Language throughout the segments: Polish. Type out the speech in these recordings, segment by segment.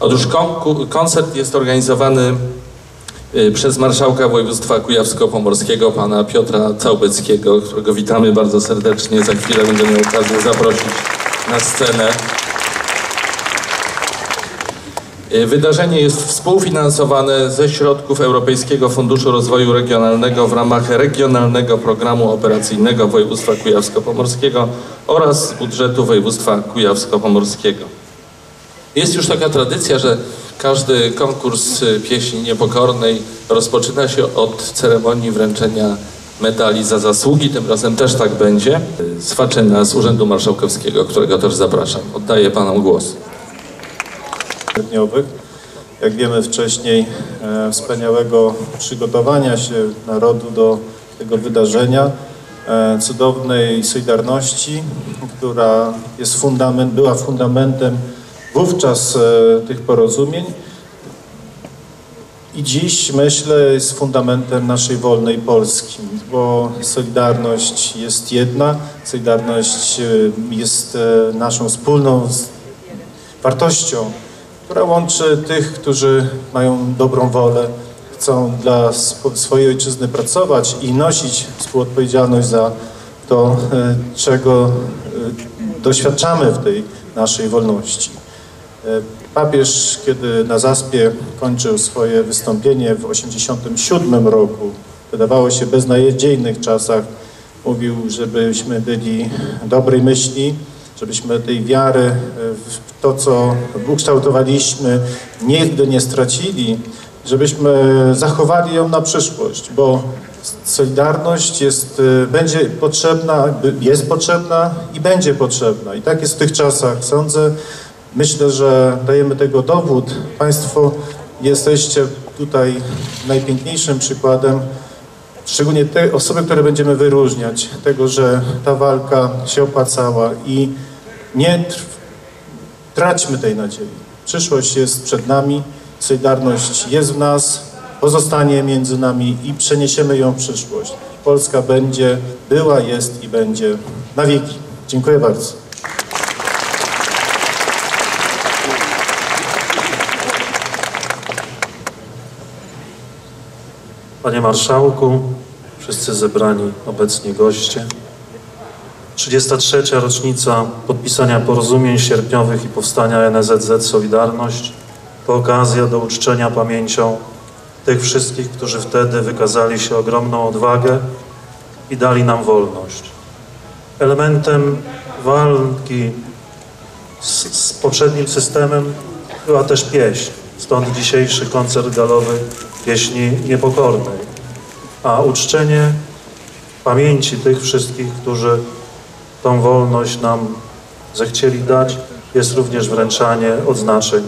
Otóż koncert jest organizowany y, przez marszałka województwa kujawsko-pomorskiego, pana Piotra Całbeckiego, którego witamy bardzo serdecznie. Za chwilę będę miał okazję zaprosić na scenę. Y, Wydarzenie jest współfinansowane ze środków Europejskiego Funduszu Rozwoju Regionalnego w ramach Regionalnego Programu Operacyjnego Województwa Kujawsko-Pomorskiego oraz budżetu Województwa Kujawsko-Pomorskiego. Jest już taka tradycja, że każdy konkurs y, pieśni niepokornej rozpoczyna się od ceremonii wręczenia medali za zasługi. Tym razem też tak będzie. Y, Z Urzędu Marszałkowskiego, którego też zapraszam. Oddaję panom głos. Jak wiemy wcześniej, e, wspaniałego przygotowania się narodu do tego wydarzenia, e, cudownej solidarności, która jest fundament, była fundamentem wówczas e, tych porozumień i dziś myślę jest fundamentem naszej wolnej Polski, bo Solidarność jest jedna, Solidarność e, jest e, naszą wspólną wartością, która łączy tych, którzy mają dobrą wolę, chcą dla swo- swojej ojczyzny pracować i nosić współodpowiedzialność za to, czego doświadczamy w tej naszej wolności. E, Papież, kiedy na Zaspie kończył swoje wystąpienie w 1987 roku, wydawało się beznadziejnych czasach, mówił, żebyśmy byli dobrej myśli, żebyśmy tej wiary w to, co ukształtowaliśmy, nigdy nie stracili, żebyśmy zachowali ją na przyszłość, bo Solidarność jest, e, będzie potrzebna, jest potrzebna i będzie potrzebna. I tak jest w tych czasach. Sądzę, myślę, że dajemy tego dowód. Państwo jesteście tutaj najpiękniejszym przykładem, szczególnie te osoby, które będziemy wyróżniać, tego, że ta walka się opłacała i nie traćmy tej nadziei. Przyszłość jest przed nami, Solidarność jest w nas, pozostanie między nami i przeniesiemy ją w przyszłość. Polska będzie, była, jest i będzie na wieki. Dziękuję bardzo. Panie Marszałku, wszyscy zebrani obecnie goście. 33. rocznica podpisania porozumień sierpniowych i powstania NSZZ Solidarność to okazja do uczczenia pamięcią tych wszystkich, którzy wtedy wykazali się ogromną odwagę i dali nam wolność. Elementem walki z, z poprzednim systemem była też pieśń, stąd dzisiejszy koncert galowy pieśni niepokornej, a uczczenie pamięci tych wszystkich, którzy tą wolność nam zechcieli dać, jest również wręczanie odznaczeń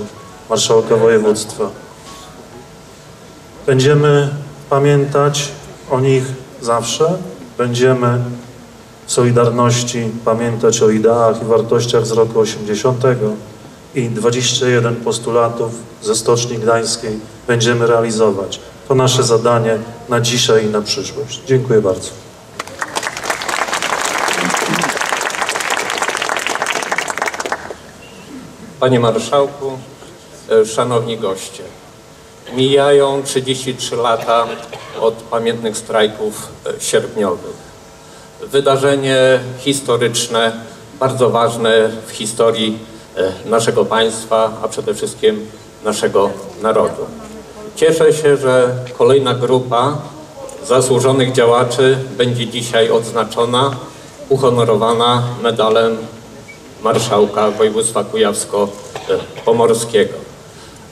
marszałka województwa. Będziemy pamiętać o nich zawsze, będziemy w Solidarności pamiętać o ideach i wartościach z roku 80 i 21 postulatów ze Stoczni Gdańskiej będziemy realizować. To nasze zadanie na dzisiaj i na przyszłość. Dziękuję bardzo. Panie Marszałku, e, Szanowni goście. Mijają 33 lata od pamiętnych strajków e, sierpniowych. Wydarzenie historyczne, bardzo ważne w historii naszego państwa, a przede wszystkim naszego narodu. Cieszę się, że kolejna grupa zasłużonych działaczy będzie dzisiaj odznaczona, uhonorowana medalem marszałka województwa kujawsko-pomorskiego.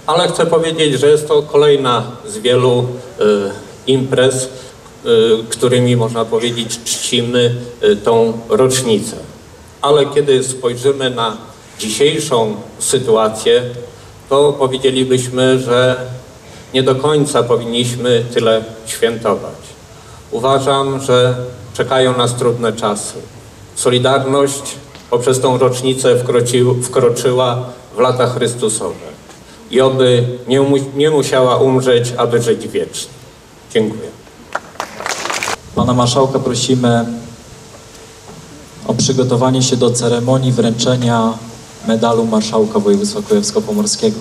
Ale chcę powiedzieć, że jest to kolejna z wielu e, imprez, e, którymi można powiedzieć czcimy e, tą rocznicę. Ale kiedy spojrzymy na dzisiejszą sytuację, to powiedzielibyśmy, że nie do końca powinniśmy tyle świętować. Uważam, że czekają nas trudne czasy. Solidarność poprzez tą rocznicę wkroczył, wkroczyła w lata Chrystusowe i oby nie, mu, nie musiała umrzeć, aby żyć wiecznie. Dziękuję. Pana Marszałka prosimy o przygotowanie się do ceremonii wręczenia medalu Marszałka Województwa Kujawsko-Pomorskiego.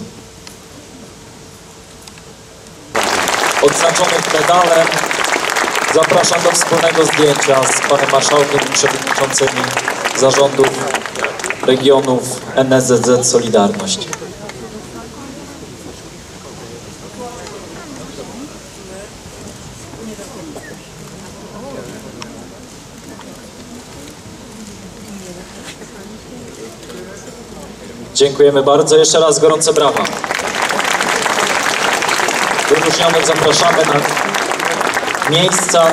Odznaczonych medalem zapraszam do wspólnego zdjęcia z panem marszałkiem i przewodniczącymi zarządów regionów NSZZ Solidarność. Dziękujemy bardzo. Jeszcze raz gorące brawa. Wyróżnionych zapraszamy na miejsca.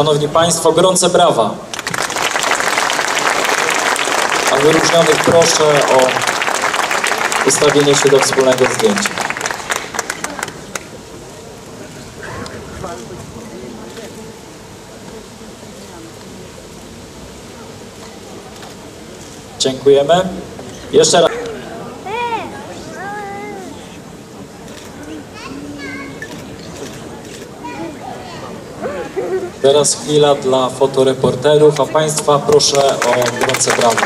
Szanowni Państwo, gorące brawa. A wyróżnionych proszę o ustawienie się do wspólnego zdjęcia. Dziękujemy. Jeszcze raz. Teraz chwila dla fotoreporterów, a Państwa proszę o gorące brawa.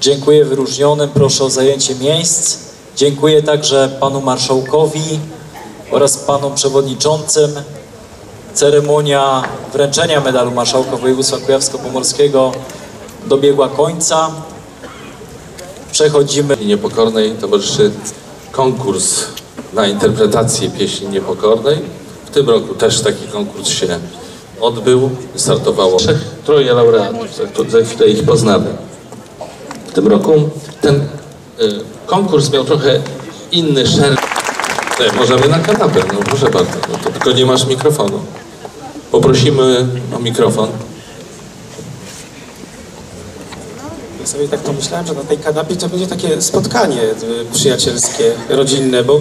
Dziękuję wyróżnionym, proszę o zajęcie miejsc. Dziękuję także panu marszałkowi oraz panom przewodniczącym. Ceremonia wręczenia medalu marszałka województwa kujawsko-pomorskiego dobiegła końca. Przechodzimy. Niepokornej towarzyszy konkurs na interpretację pieśni Niepokornej. W tym roku też taki konkurs się odbył. Startowało trzech, troje laureatów, za za chwilę ich poznamy. W tym roku ten y, konkurs miał trochę inny szer... E, możemy na kanapę, no proszę bardzo, no tylko nie masz mikrofonu. Poprosimy o mikrofon. Ja sobie tak pomyślałem, że na tej kanapie to będzie takie spotkanie y, przyjacielskie, rodzinne, bo y,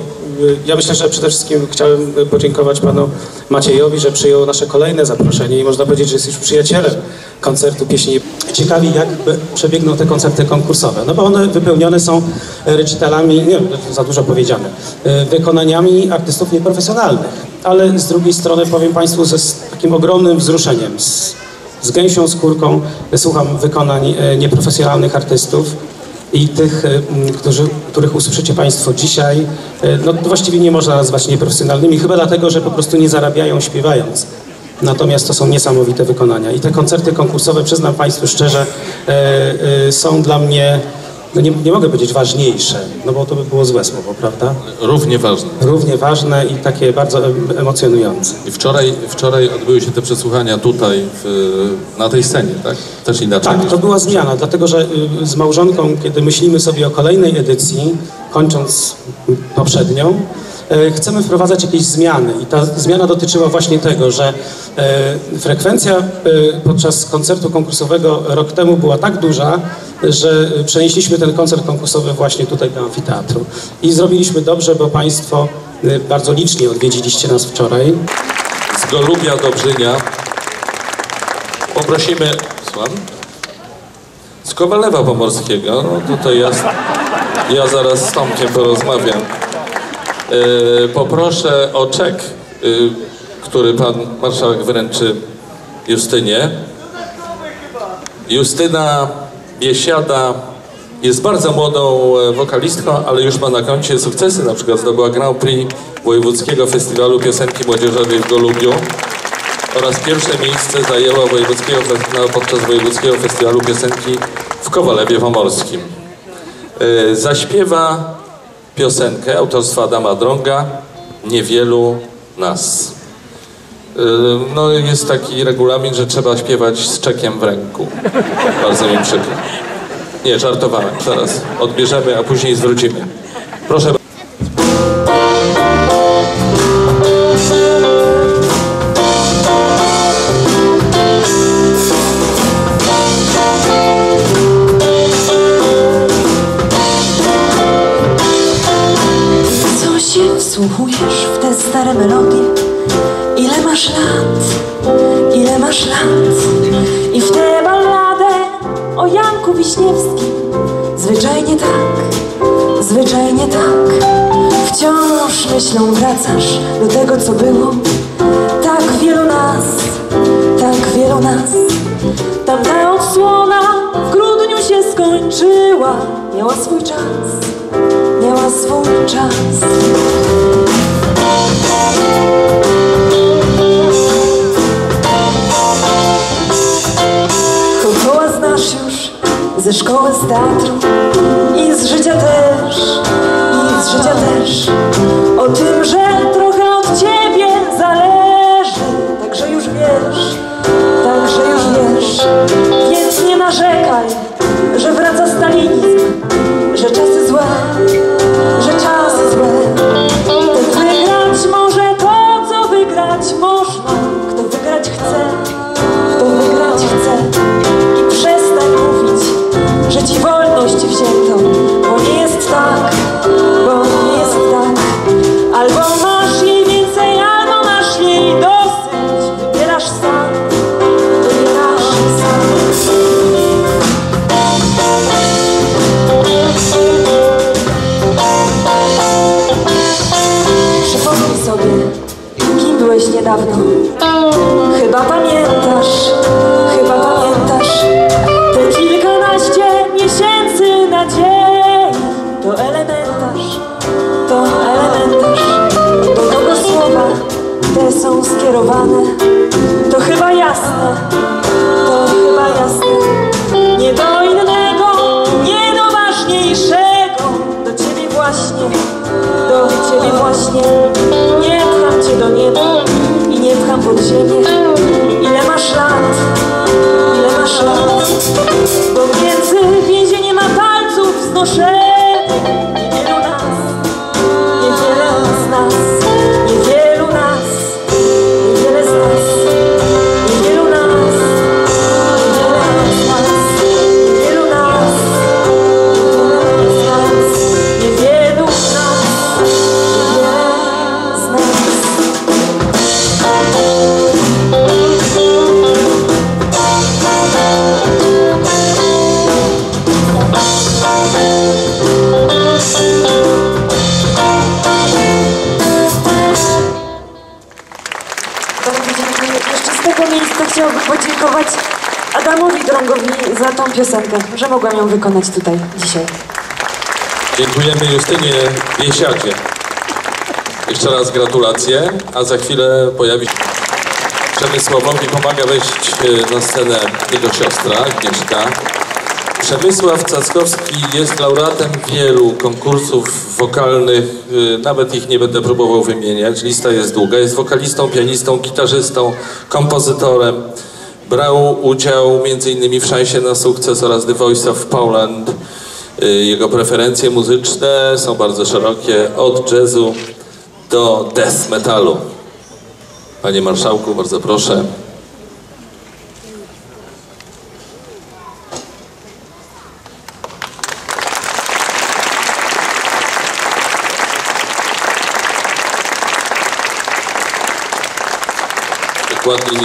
ja myślę, że przede wszystkim chciałem y, podziękować panu Maciejowi, że przyjął nasze kolejne zaproszenie i można powiedzieć, że jest już przyjacielem koncertu pieśni. Ciekawi, jak przebiegną te koncerty konkursowe, no bo one wypełnione są recitalami, nie wiem, za dużo powiedziane, wykonaniami artystów nieprofesjonalnych, ale z drugiej strony powiem państwu ze takim ogromnym wzruszeniem, z, z gęsią skórką słucham wykonań e, nieprofesjonalnych artystów i tych, e, którzy, których usłyszycie Państwo dzisiaj, e, no właściwie nie można nazwać nieprofesjonalnymi, chyba dlatego, że po prostu nie zarabiają śpiewając. Natomiast to są niesamowite wykonania. I te koncerty konkursowe, przyznam Państwu szczerze, są dla mnie, no nie, nie mogę powiedzieć ważniejsze, no bo to by było złe słowo, prawda? Równie ważny. Równie ważne i takie bardzo em, emocjonujące. I wczoraj, wczoraj odbyły się te przesłuchania tutaj, w, na tej scenie, tak? Też inaczej Tak, niż... to była zmiana, dlatego że y, z małżonką, kiedy myślimy sobie o kolejnej edycji, kończąc poprzednią, chcemy wprowadzać jakieś zmiany. I ta zmiana dotyczyła właśnie tego, że e, frekwencja e, podczas koncertu konkursowego rok temu była tak duża, że przenieśliśmy ten koncert konkursowy właśnie tutaj do amfiteatru. I zrobiliśmy dobrze, bo Państwo e, bardzo licznie odwiedziliście nas wczoraj. Z Golubia Dobrzynia poprosimy... Słucham? Z Kowalewa Pomorskiego. No tutaj ja, ja zaraz z Tomkiem porozmawiam. E, poproszę o czek, e, który pan marszałek wręczy Justynie. Justyna Biesiada jest bardzo młodą e, wokalistką, ale już ma na koncie sukcesy. Na przykład zdobyła Grand Prix Wojewódzkiego Festiwalu Piosenki Młodzieżowej w Golubiu oraz pierwsze miejsce zajęła wojewódzkiego, podczas Wojewódzkiego Festiwalu Piosenki w Kowalewie Pomorskim. E, Zaśpiewa piosenkę autorstwa Adama Drąga Niewielu nas. E, No jest taki regulamin, że trzeba śpiewać z czekiem w ręku. Bardzo mi przykro. Nie, żartowałem. Zaraz odbierzemy, a później zwrócimy. Proszę. Piosenkę, że mogłam ją wykonać tutaj dzisiaj. Dziękujemy Justynie Biesiadzie. Jeszcze raz gratulacje, a za chwilę pojawi się Przemysławowi pomaga wejść e, na scenę jego siostra Agnieszka. Przemysław Cackowski jest laureatem wielu konkursów wokalnych, e, nawet ich nie będę próbował wymieniać, lista jest długa. Jest wokalistą, pianistą, gitarzystą, kompozytorem. Brał udział m.in. w Szansie na sukces oraz The Voice of Poland. Y, Jego preferencje muzyczne są bardzo szerokie, od jazzu do death metalu. Panie Marszałku, bardzo proszę.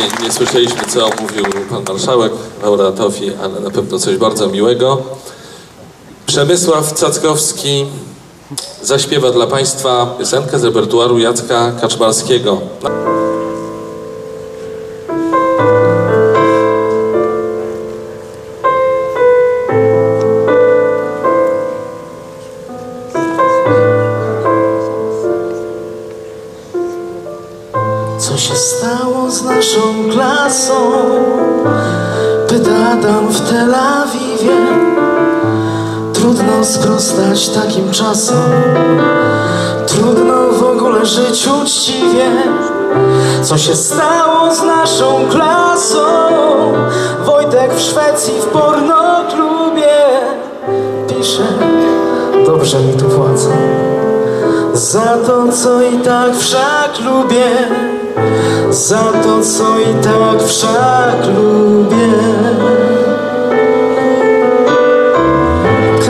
Nie, nie słyszeliśmy, co mówił pan marszałek laureatowi, ale na pewno coś bardzo miłego. Przemysław Cackowski zaśpiewa dla Państwa piosenkę z repertuaru Jacka Kaczmarskiego. Trudno sprostać takim czasom. Trudno w ogóle żyć uczciwie. Co się stało z naszą klasą? Wojtek w Szwecji w pornoklubie Pisze, dobrze mi tu płacą za to, co i tak wszak lubię. Za to, co i tak wszak lubię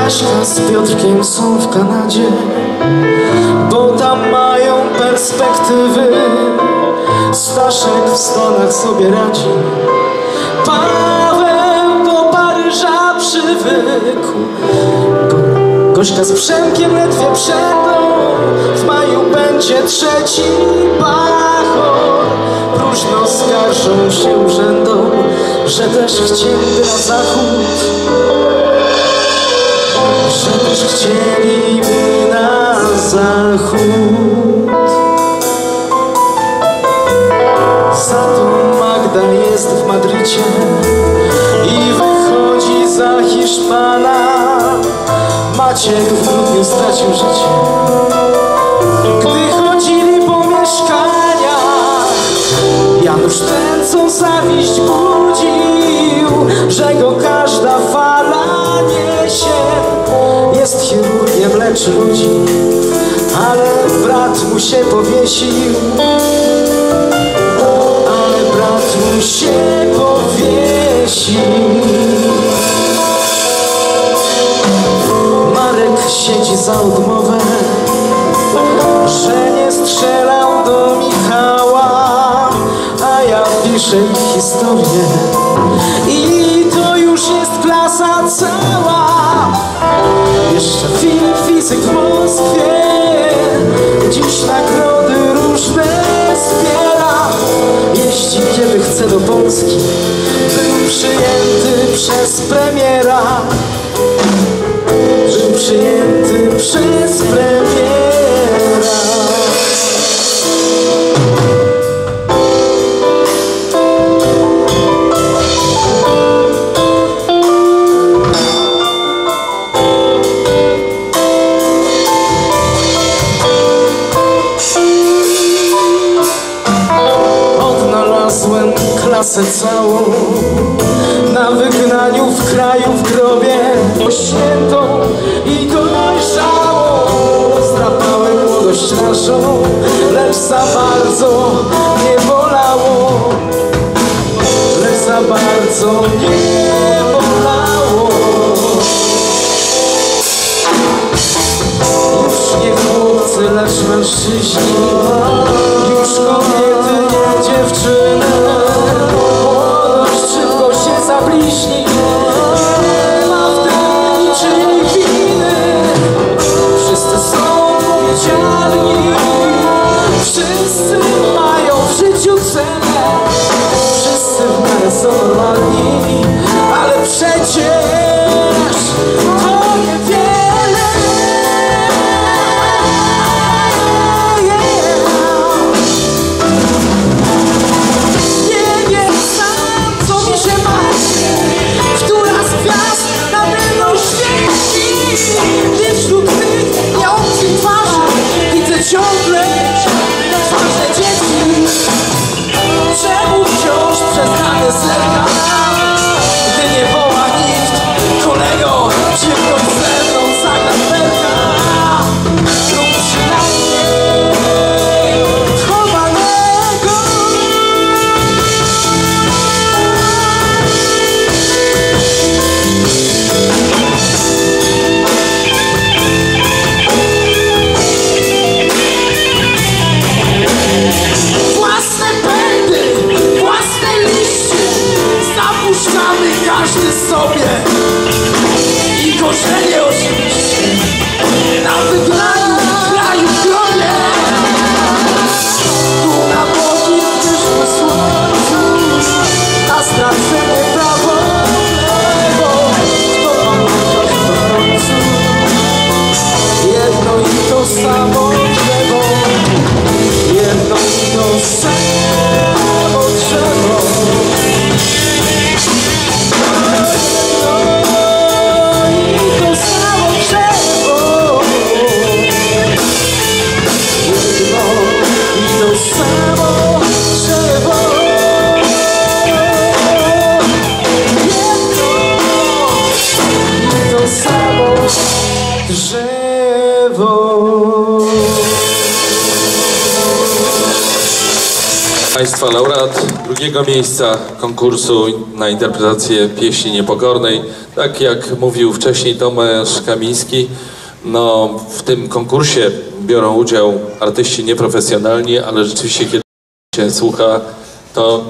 Kaśka z Piotrkiem są w Kanadzie Bo tam mają perspektywy. Staszek w Stanach sobie radzi. Paweł do Paryża przywykł. Go, Gośka z Przemkiem ledwie przędą W maju będzie trzeci bachor. Próżno skarżą się urzędom Że też chcieliby na zachód Też chcieliby na zachód. Za to Magda jest w Madrycie I wychodzi za Hiszpana. Maciek w grudniu stracił życie. Gdy chodzili po mieszkaniach Janusz ten, co zawiść budził Że go każda fala niesie Jest chirurgiem, leczy ludzi Ale brat mu się powiesił. Ale brat mu się powiesił. Marek siedzi za odmowę Że nie strzelał do Michała A ja piszę historię Moskwie Dziś nagrody różne zbiera Jeździ kiedy chce do Polski. Był przyjęty przez premiera. Był przyjęty przez premiera serca całą I drugiego miejsca konkursu na interpretację pieśni niepokornej. Tak jak mówił wcześniej Tomasz Kamiński, No, w tym konkursie biorą udział artyści nieprofesjonalni, ale rzeczywiście kiedy się słucha, to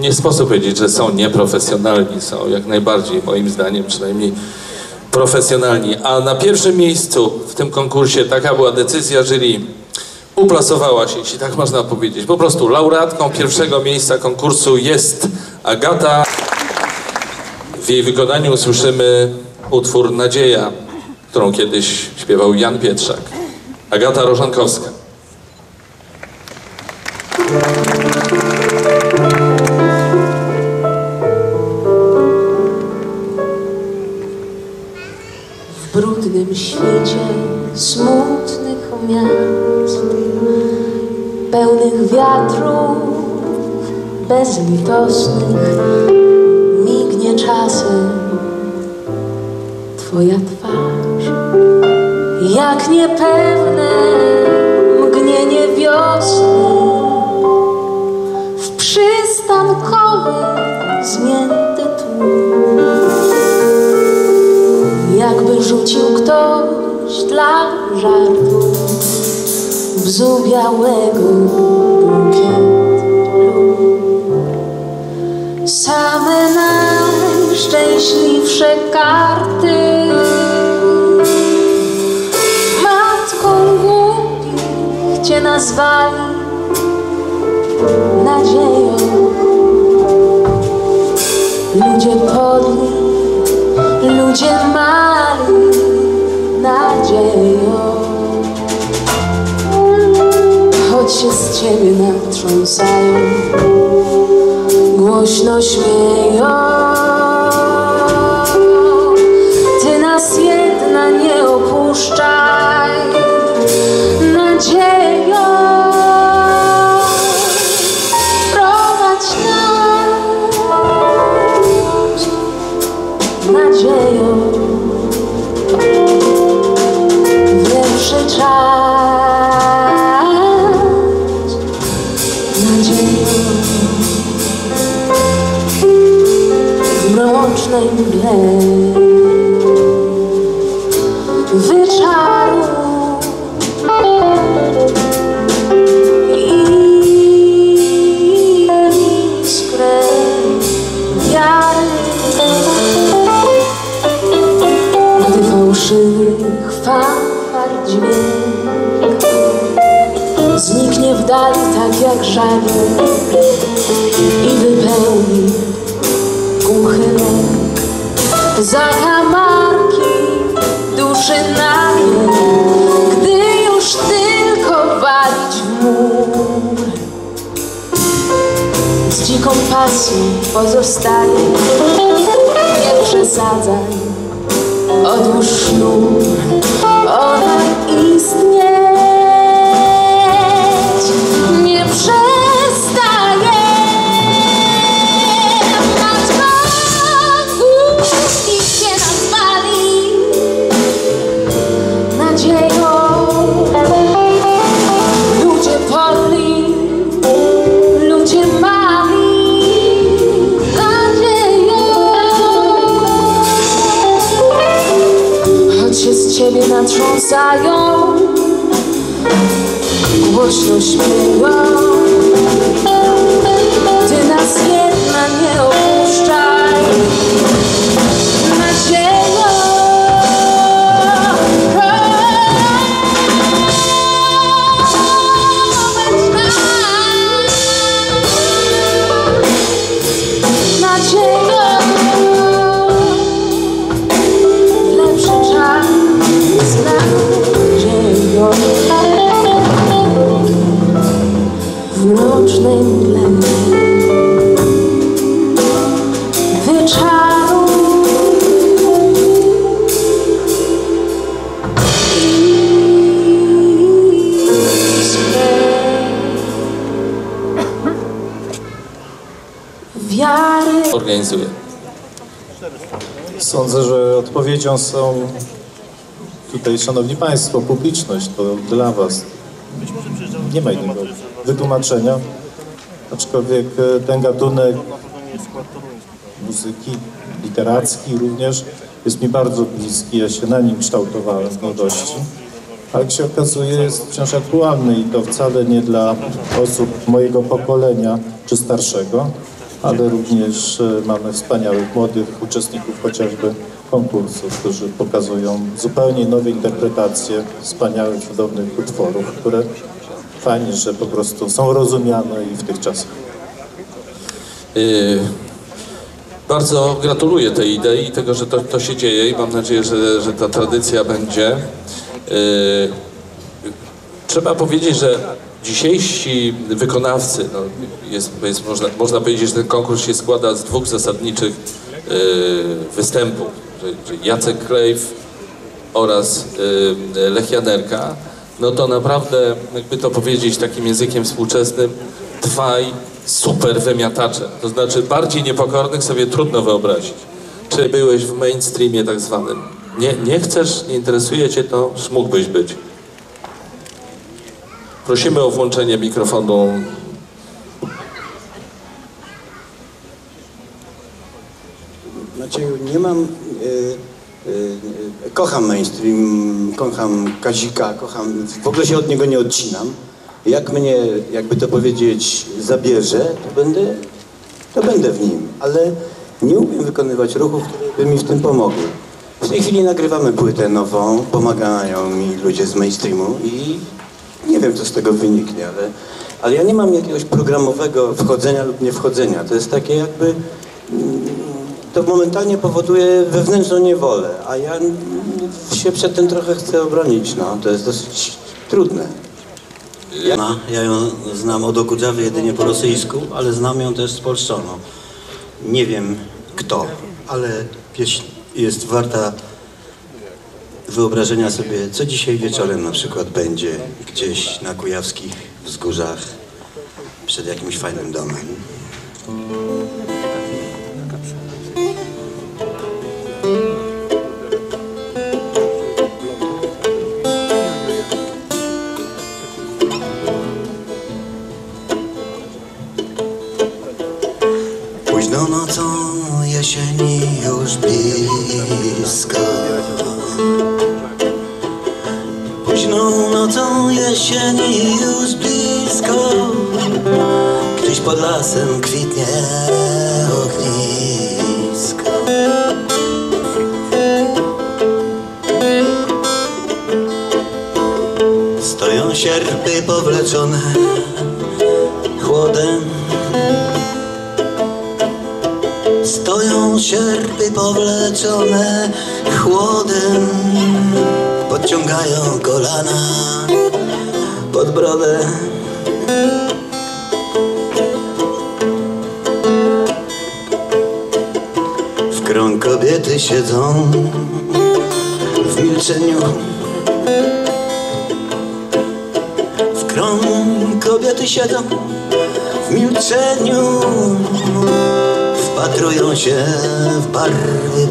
nie sposób powiedzieć, że są nieprofesjonalni. Są jak najbardziej, moim zdaniem przynajmniej, profesjonalni. A na pierwszym miejscu w tym konkursie taka była decyzja jury. Uplasowała się, jeśli tak można powiedzieć. Po prostu laureatką pierwszego miejsca konkursu jest Agata. W jej wykonaniu usłyszymy utwór Nadzieja, którą kiedyś śpiewał Jan Pietrzak. Agata Rożankowska. W brudnym świecie smutnych miast, pełnych wiatrów bezlitosnych, mignie czasem Twoja twarz, jak niepewne mgnienie wiosny w przystankowy zmięty tłum. Jakby rzucił ktoś dla żartu bzu białego bukiet. Same najszczęśliwsze karty. Matką głupich cię nazwali nadzieją. Ludzie podli Ludzie mali nadzieją Choć się z ciebie natrząsają. Głośno śmieją. Ty nas jedna nie opuszczaj ciebie natrząsają Głośno śmieją Sądzę, że odpowiedzią są tutaj, Szanowni Państwo, publiczność, to dla Was. Nie ma innego wytłumaczenia, aczkolwiek e, ten gatunek muzyki, literacki również jest mi bardzo bliski, ja się na nim kształtowałem w młodości. Ale jak się okazuje, jest wciąż aktualny i to wcale nie dla osób mojego pokolenia czy starszego, ale również e, mamy wspaniałych młodych uczestników chociażby konkursów, którzy pokazują zupełnie nowe interpretacje wspaniałych, cudownych utworów, które fajnie, że po prostu są rozumiane i w tych czasach. Yy, Bardzo gratuluję tej idei i tego, że to, to się dzieje i mam nadzieję, że, że ta tradycja będzie. Yy, Trzeba powiedzieć, że dzisiejsi wykonawcy, no jest, jest, można, można powiedzieć, że ten konkurs się składa z dwóch zasadniczych yy, występów. Jacek Klejw oraz yy, Lech Janerka, no to naprawdę, jakby to powiedzieć takim językiem współczesnym, dwaj super wymiatacze. To znaczy bardziej niepokornych sobie trudno wyobrazić. Czy byłeś w mainstreamie tak zwanym? Nie, nie chcesz, nie interesuje cię to, mógłbyś być. Prosimy o włączenie mikrofonu. Macieju, nie mam... y, y, kocham mainstream, kocham Kazika, kocham... W ogóle się od niego nie odcinam. Jak mnie, jakby to powiedzieć, zabierze, to będę, to będę w nim. Ale nie umiem wykonywać ruchów, które by mi w tym pomogły. W tej chwili nagrywamy płytę nową, pomagają mi ludzie z mainstreamu i nie wiem, co z tego wyniknie, ale, ale ja nie mam jakiegoś programowego wchodzenia lub nie wchodzenia. To jest takie jakby... mm, To momentalnie powoduje wewnętrzną niewolę, a ja się przed tym trochę chcę obronić, no. To jest dosyć trudne. Ja, ja ją znam od Okudzawy jedynie po rosyjsku, ale znam ją też spolszczoną. Nie wiem kto, ale pieśń jest warta wyobrażenia sobie, co dzisiaj wieczorem na przykład będzie gdzieś na kujawskich wzgórzach przed jakimś fajnym domem.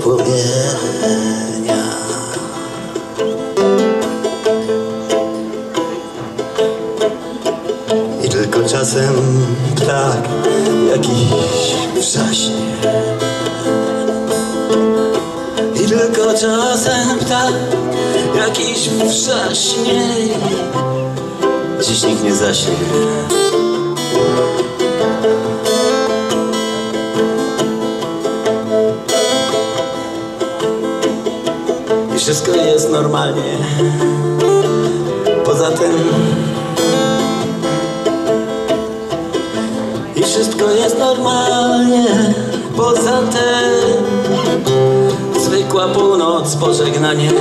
Płomienia I tylko czasem ptak jakiś wrzaśnie. I tylko czasem ptak jakiś wrzaśnie. Dziś nikt nie zaśnie wszystko jest normalnie. Poza tym I wszystko jest normalnie. Poza tym Zwykła północ, pożegnanie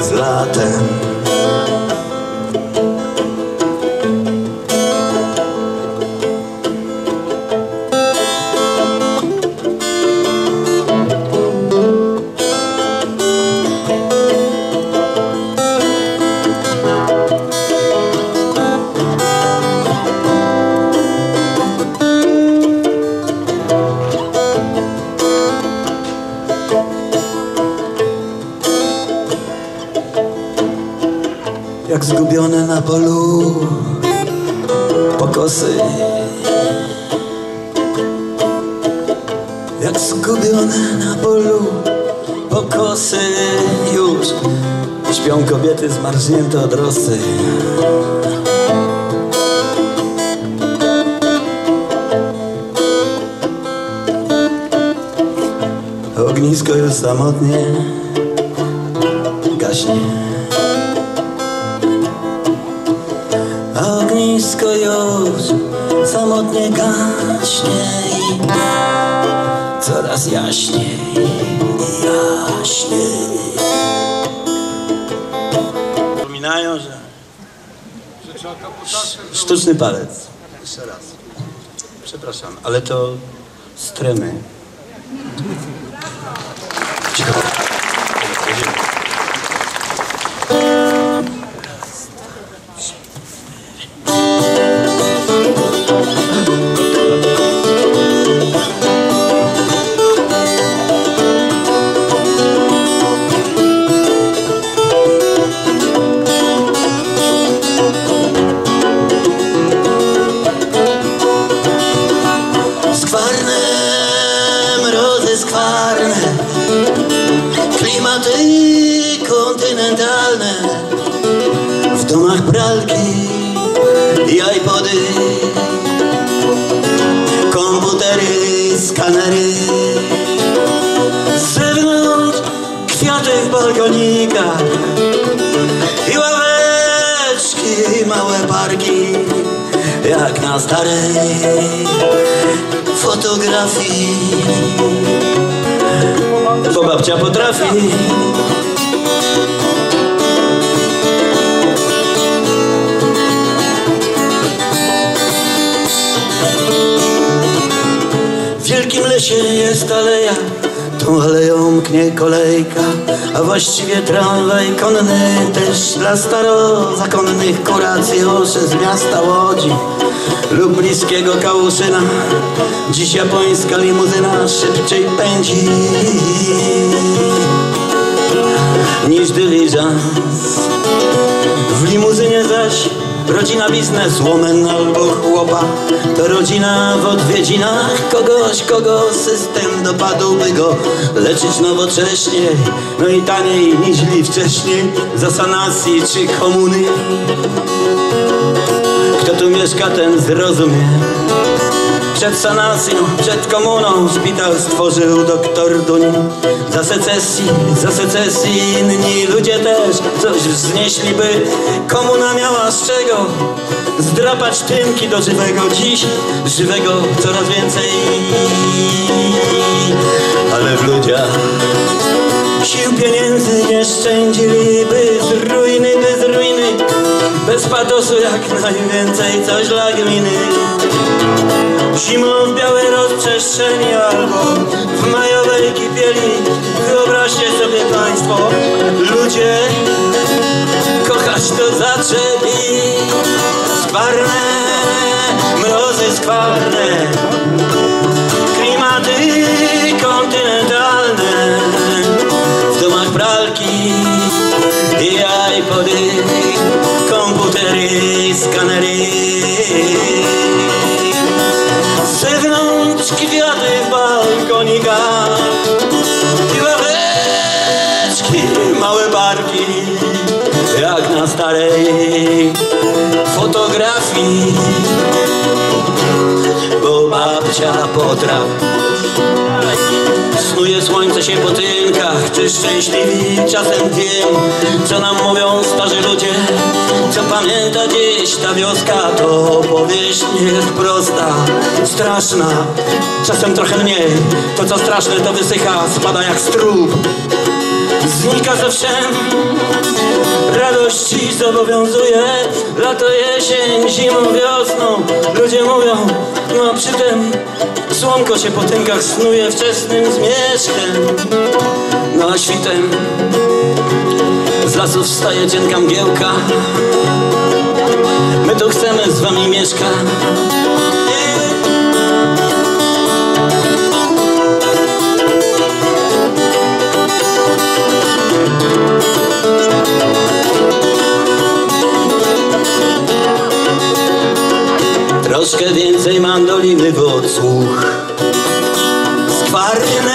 z latem zmarznięte od rosy Ognisko już samotnie gaśnie A ognisko już samotnie gaśnie i coraz jaśniej jaśniej. Że sztuczny palec. Jeszcze raz. Przepraszam, ale to z jest aleja Tą aleją mknie kolejka A właściwie tramwaj konny Też dla starozakonnych kuracjoszy z miasta Łodzi lub bliskiego Kałuszyna Dziś japońska limuzyna szybciej pędzi niż dyliżans W limuzynie zaś rodzina biznes, woman albo chłopa. To rodzina w odwiedzinach. Kogoś, kogo system dopadłby go. Leczyć nowocześnie, no i taniej niźli wcześniej. Z asanacji czy komuny. Kto tu mieszka, ten zrozumie. Przed sanacją, przed komuną szpital stworzył doktor Duń. Za secesji, za secesji inni ludzie też coś wznieśliby. Komuna miała z czego zdrapać tynki do żywego. Dziś żywego coraz więcej. Ale w ludziach sił pieniędzy nie szczędzili, z ruiny, by z ruiny bez patosu jak najwięcej coś dla gminy Zimą w białej rozprzestrzeni albo w majowej kipieli. Wyobraźcie sobie Państwo, ludzie kochać to zaczęli. Skwarne, mrozy skwarne. Klimaty kontynentalne. W domach pralki i iPody komputery, skanery balkonikach I ławeczki, małe barki Jak na starej fotografii. Bo babcia potrafi Snuje słońce się po tynkach, czy szczęśliwi czasem wiem Co nam mówią starzy ludzie, co pamięta dziś ta wioska To opowieść nie jest prosta, straszna, czasem trochę mniej. To co straszne to wysycha, spada jak strób. Znika ze radości zobowiązuje Lato, jesień, zimą, wiosną. Ludzie mówią, no przy tym Słonko się po tynkach snuje wczesnym zmierzchem. No a świtem z lasów wstaje cienka mgiełka. My tu chcemy z wami mieszkać Troszkę więcej mandoliny w odsłuch. Skwarne,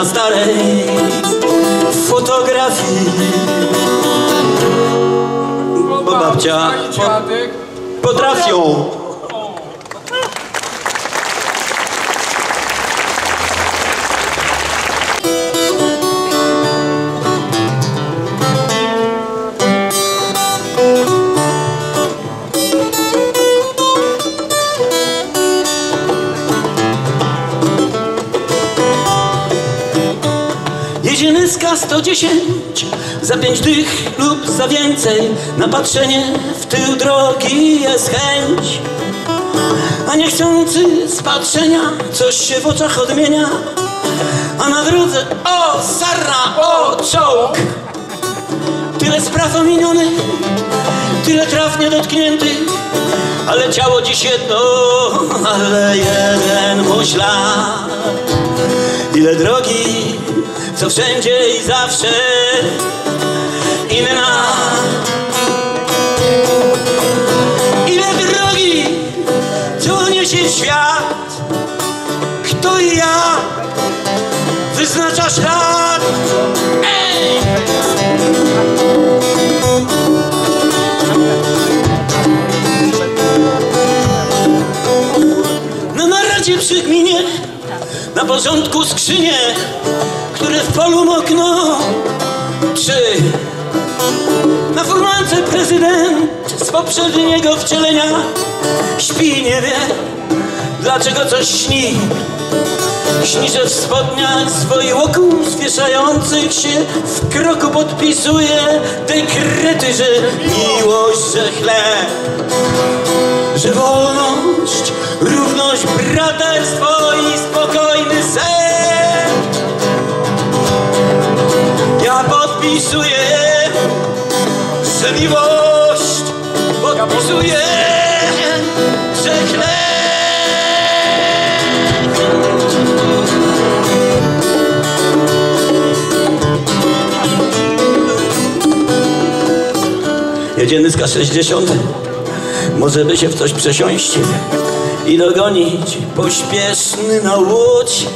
na starej fotografii. Bo babcia po, potrafią. 110 za pięć dych lub za więcej. Na patrzenie w tył drogi jest chęć. A niechcący z patrzenia coś się w oczach odmienia. A na drodze o sarna, o czołg. Tyle spraw ominionych, tyle trafnie dotkniętych Ale ciało dziś jedno, ale jeden mój ślad. Ile drogi, co wszędzie i zawsze inna. Ile drogi, co niesie świat, kto i jak wyznacza ślad. Porządku skrzynie, które w polu mokną. Czy na furmance prezydent z poprzedniego wcielenia śpi, nie wie, dlaczego coś śni. Śni, że w spodniach swoich łoku zwieszających się w kroku podpisuje dekrety, że miłość, że chleb, że wolność, równość, braterstwo i spokojny sen. Ja podpisuję, że miłość, podpisuję, że chleb. Jedziemy z K60 Może by się w coś przesiąść I dogonić pośpieszny na łódź.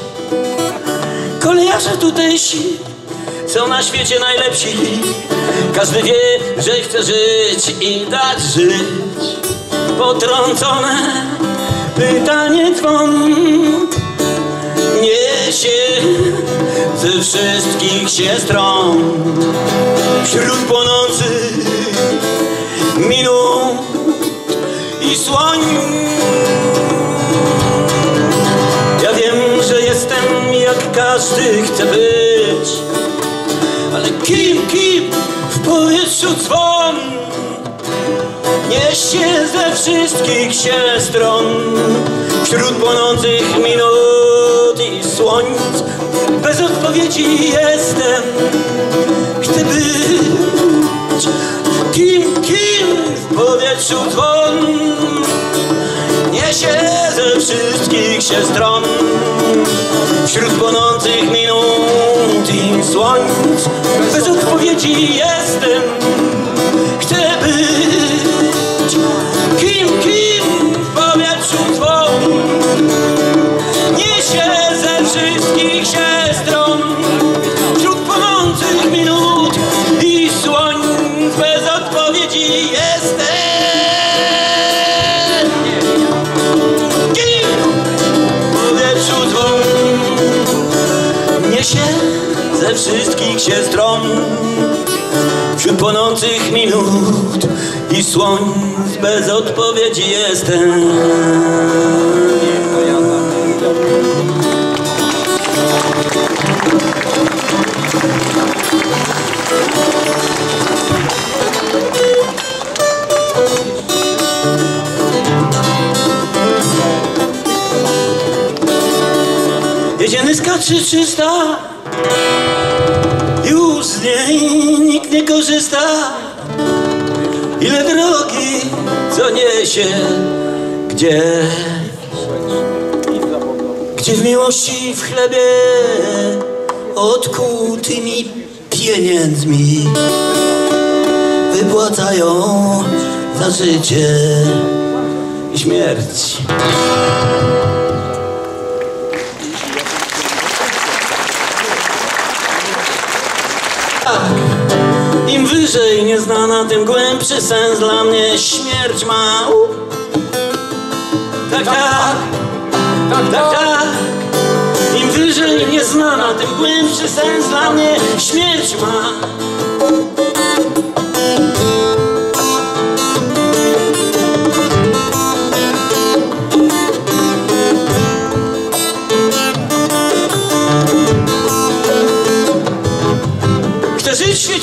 Kolejarze tutejsi Są na świecie najlepsi Każdy wie, że chce żyć i dać żyć. Potrącone pytanie dzwon Niesie ze wszystkich się stron. Wśród płonących minut słoń. Ja wiem, że jestem jak każdy chce być, ale kim, kim w powietrzu dzwon niesie ze wszystkich się stron wśród płonących minut i słońc. Bez odpowiedzi jestem, chcę być kim, kim w powietrzu dzwon niesie ze wszystkich się stron. Wśród płonących minut i słońc bez odpowiedzi jestem płonących minut i słońc bez odpowiedzi jestem. Jedziemy z K300 Już z niej nie korzysta. Ile drogi, co niesie Gdzie? Gdzie w miłości, w chlebie? Odkutymi pieniędzmi Wypłacają za życie i śmierć wyżej nieznana, tym głębszy sens dla mnie śmierć ma. U. Tak, tak, tak, tak, tak. Im wyżej nieznana, tym głębszy sens dla mnie śmierć ma.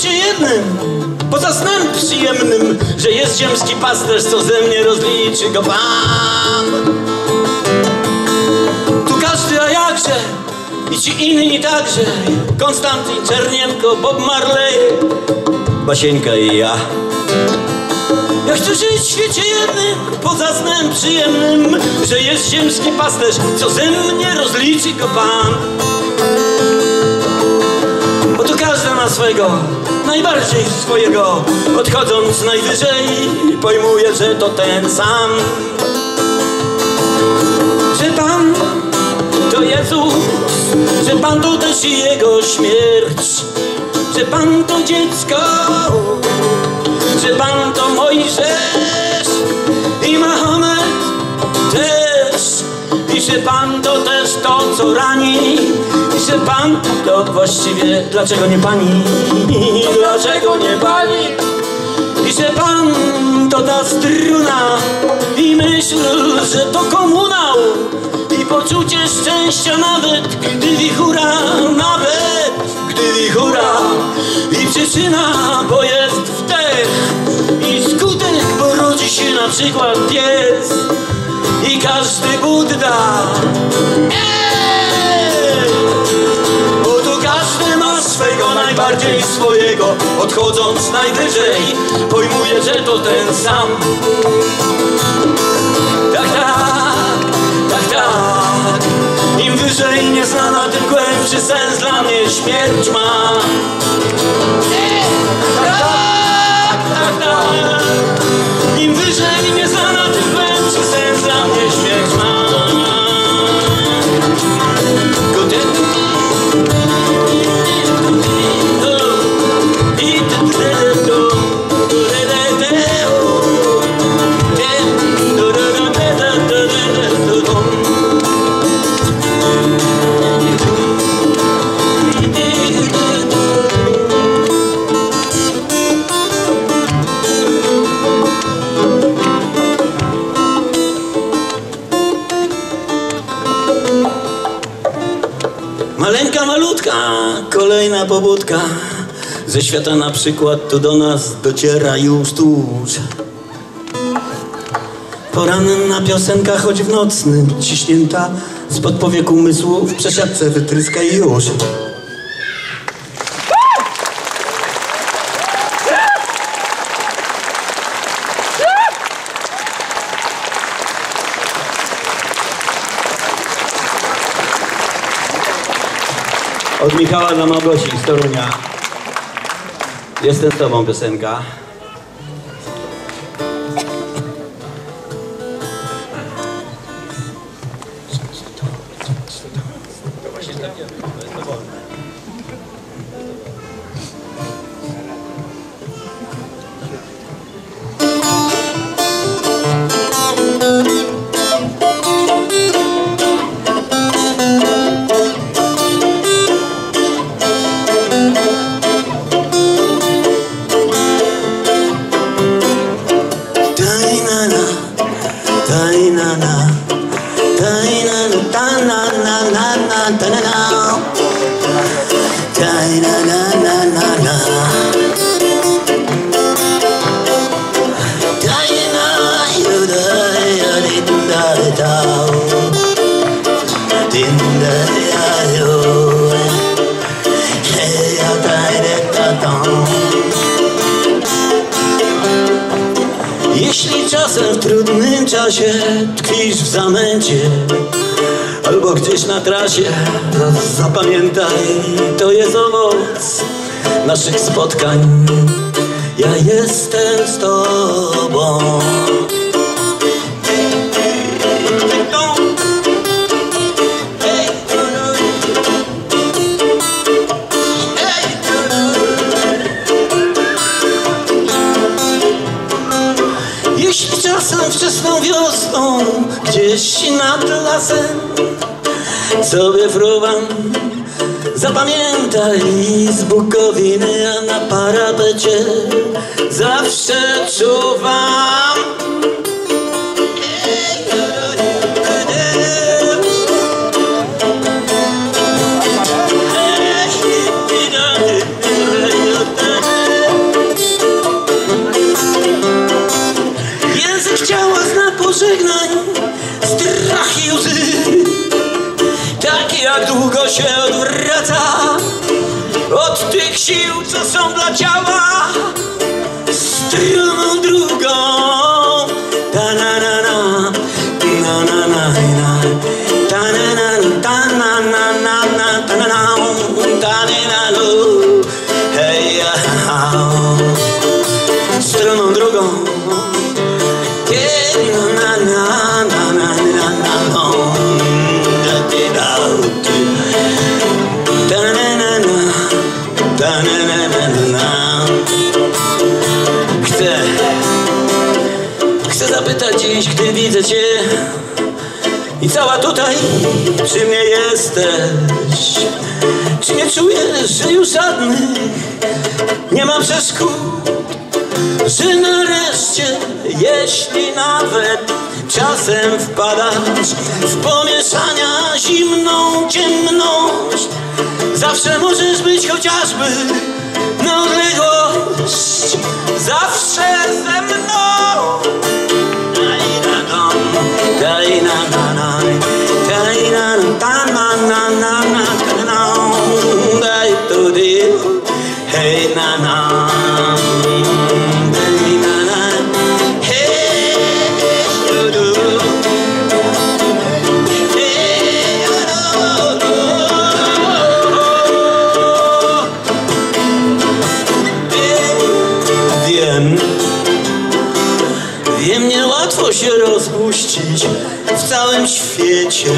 Świecie jednym, poza snem przyjemnym, że jest ziemski pasterz, co ze mnie rozliczy go Pan. Tu każdy, a jakże, i ci inni także, Konstantyn Czernienko, Bob Marley, Basieńka i ja. Ja chcę żyć w świecie jednym, poza snem przyjemnym, że jest ziemski pasterz, co ze mnie rozliczy go Pan. Oto każdy ma swego, najbardziej swojego, odchodząc najwyżej, pojmuje, że to ten sam. Że Pan to Jezus, że Pan to też Jego śmierć, że Pan to dziecko, że Pan to Mojżesz i Mahomet i że Pan to też to, co rani, i że Pan to właściwie, dlaczego nie Pani, dlaczego nie Pani, i że Pan to ta struna, i myśl, że to komunał, i poczucie szczęścia nawet, gdy wichura, nawet gdy wichura, i przyczyna, bo jest wdech, i skutek, bo rodzi się na przykład pies, i każdy Budda. Bo tu każdy ma swego najbardziej swojego, odchodząc najwyżej, pojmuje, że to ten sam. Tak, tak, tak, tak. Im wyżej nieznana, tym głębszy sens dla mnie śmierć ma. Tak, tak, tak. Im wyżej nieznana, tym głębszy sens dla mnie pobudka. Ze świata na przykład tu do nas dociera już tuż. Poranna piosenka, choć w nocnym, ciśnięta spod powieku umysłu w przesiadce wytryska i już. Od Michała dla Małgosi z Torunia. Jestem z tobą piosenka. Jeśli czasem w trudnym czasie tkwisz w zamęcie albo gdzieś na trasie. Zapamiętaj, to jest owoc naszych spotkań. Ja jestem z tobą. Jeśli czasem wczesną wiosną Gdzieś nad lasem sobie fruwam. Zapamiętaj z Bukowiny, a na parapecie zawsze czuwam to some blood. Dziś, gdy widzę Cię. I cała tutaj, czy mnie jesteś. Czy nie czujesz, że już żadnych Nie ma przeszkód? Że nareszcie, jeśli nawet czasem wpadasz w pomieszania zimną ciemność, zawsze możesz być chociażby na odległość, zawsze ze mną. Daj na na na, świecie.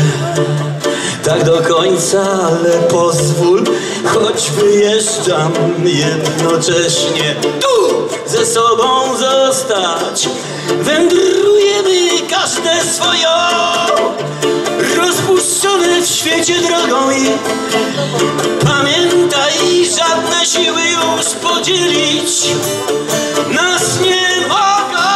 Tak do końca, ale pozwól, choć wyjeżdżam jednocześnie tu ze sobą zostać. Wędrujemy każde swoją, rozpuszczone w świecie drogą i pamiętaj, żadne siły już podzielić nas nie mogą.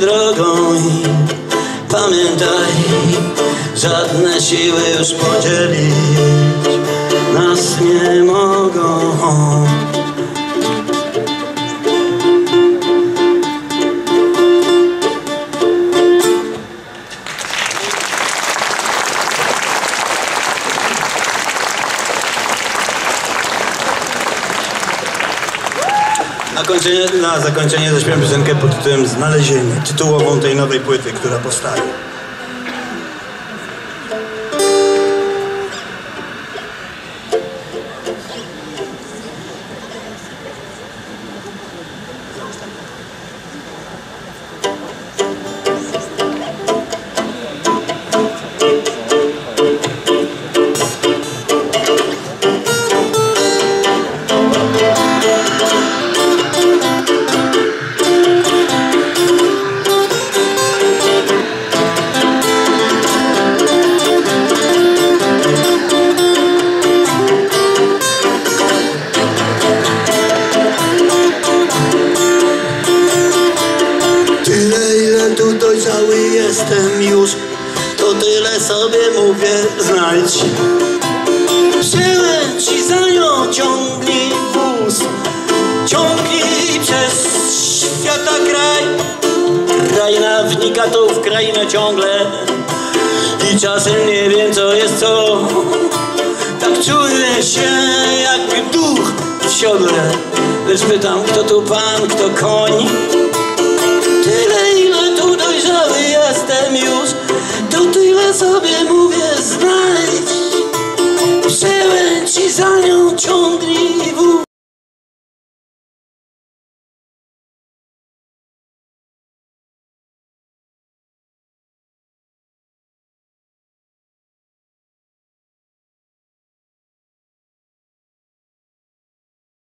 Drogą I pamiętaj Żadne siły już podzielić. Nas nie mogą Na, kończenie, na zakończenie zaśpiewam piosenkę pod tytułem Znalezienie, tytułową tej nowej płyty, która powstaje.